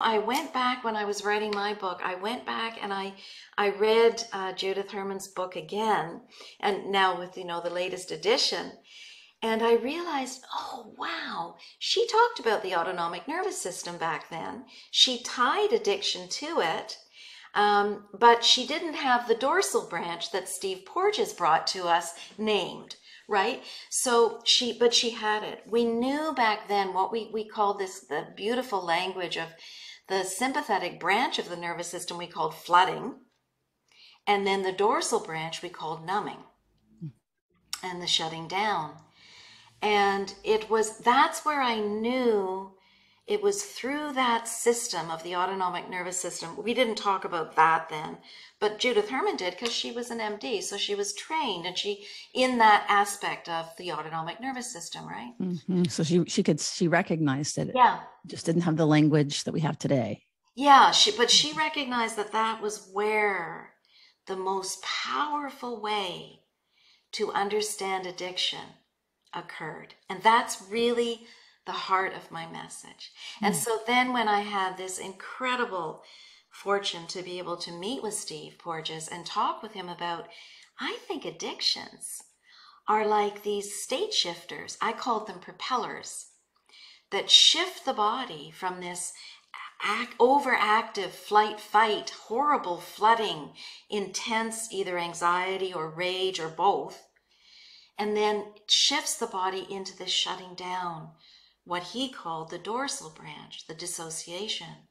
I went back when I was writing my book. I went back and I I read uh, Judith Herman's book again, and now with you know the latest edition, and I realized, oh wow, she talked about the autonomic nervous system back then. She tied addiction to it, um, but she didn't have the dorsal branch that Steve Porges brought to us named right so she but she had it we knew back then what we we called this the beautiful language of the sympathetic branch of the nervous system we called flooding, and then the dorsal branch we called numbing and the shutting down. And it was that's where I knew it was through that system of the autonomic nervous system. We didn't talk about that then, but Judith Herman did because she was an MD, so she was trained and she in that aspect of the autonomic nervous system, right? Mm-hmm. So she she could she recognized it. Yeah, just didn't have the language that we have today. Yeah, she but she recognized that that was where the most powerful way to understand addiction occurred, and that's really the heart of my message. And hmm. so then when I had this incredible fortune to be able to meet with Steve Porges and talk with him about, I think addictions are like these state shifters. I called them propellers that shift the body from this act, overactive flight fight, horrible flooding, intense either anxiety or rage or both, and then shifts the body into this shutting down, what he called the dorsal branch, the dissociation,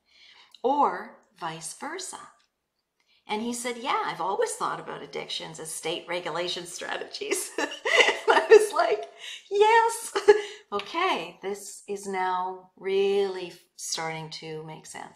or vice versa. And he said, Yeah, I've always thought about addictions as state regulation strategies. I was like, Yes, okay, this is now really starting to make sense.